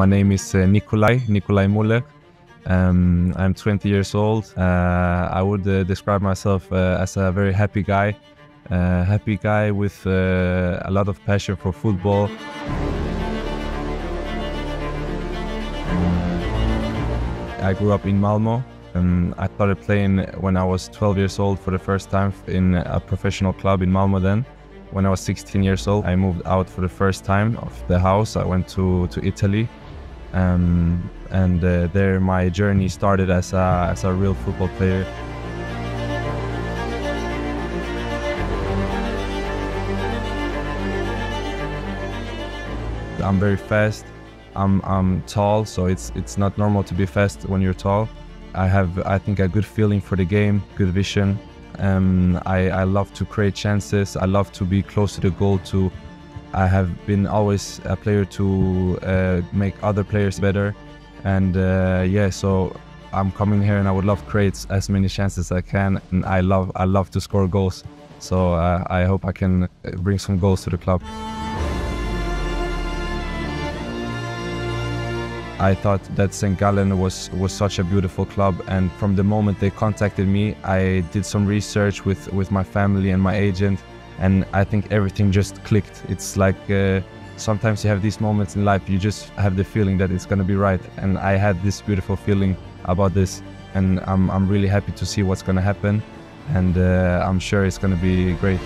My name is uh, Nikolaj, Nikolaj Möller. Um, I'm 20 years old. Uh, I would uh, describe myself uh, as a very happy guy, uh, happy guy with uh, a lot of passion for football. I grew up in Malmo. Um, I started playing when I was 12 years old for the first time in a professional club in Malmo then. When I was 16 years old, I moved out for the first time of the house. I went to, to Italy. Um, and uh, there my journey started as a, as a real football player. I'm very fast. I'm, I'm tall, so it's it's not normal to be fast when you're tall. I have I think a good feeling for the game, good vision. Um, I, I love to create chances. I love to be close to the goal. To I have been always a player to uh, make other players better, and uh, yeah, so I'm coming here and I would love to create as many chances as I can. And I love I love to score goals. So uh, I hope I can bring some goals to the club. I thought that St. Gallen was, was such a beautiful club and from the moment they contacted me I did some research with, with my family and my agent and I think everything just clicked. It's like uh, sometimes you have these moments in life you just have the feeling that it's gonna be right and I had this beautiful feeling about this and I'm, I'm really happy to see what's gonna happen and uh, I'm sure it's gonna be great.